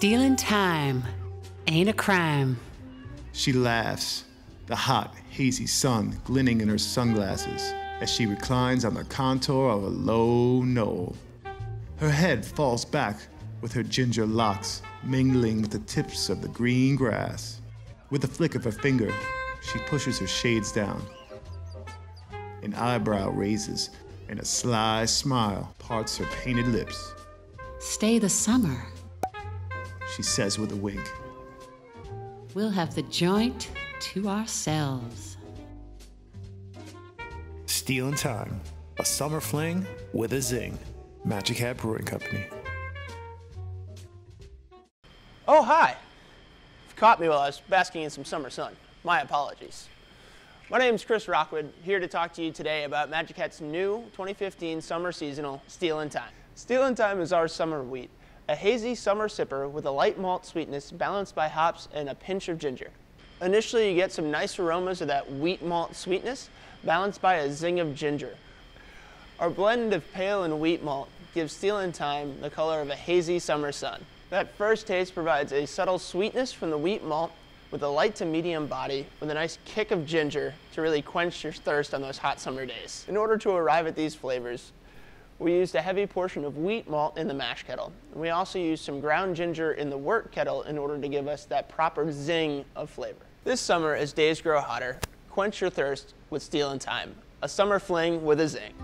Stealing time ain't a crime. She laughs, the hot, hazy sun glinting in her sunglasses as she reclines on the contour of a low knoll. Her head falls back with her ginger locks mingling with the tips of the green grass. With a flick of her finger, she pushes her shades down. An eyebrow raises and a sly smile parts her painted lips. Stay the summer. She says with a wink. We'll have the joint to ourselves. Stealing Time, a summer fling with a zing. Magic Hat Brewing Company. Oh, hi. You caught me while I was basking in some summer sun. My apologies. My name is Chris Rockwood, here to talk to you today about Magic Hat's new 2015 summer seasonal Stealin' Time. Stealin' Time is our summer wheat, a hazy summer sipper with a light malt sweetness balanced by hops and a pinch of ginger. Initially, you get some nice aromas of that wheat malt sweetness, balanced by a zing of ginger. Our blend of pale and wheat malt gives Stealin' Time the color of a hazy summer sun. That first taste provides a subtle sweetness from the wheat malt with a light to medium body with a nice kick of ginger to really quench your thirst on those hot summer days. In order to arrive at these flavors, we used a heavy portion of wheat malt in the mash kettle. We also used some ground ginger in the wort kettle in order to give us that proper zing of flavor. This summer, as days grow hotter, quench your thirst with Stealin' Time, a summer fling with a zing.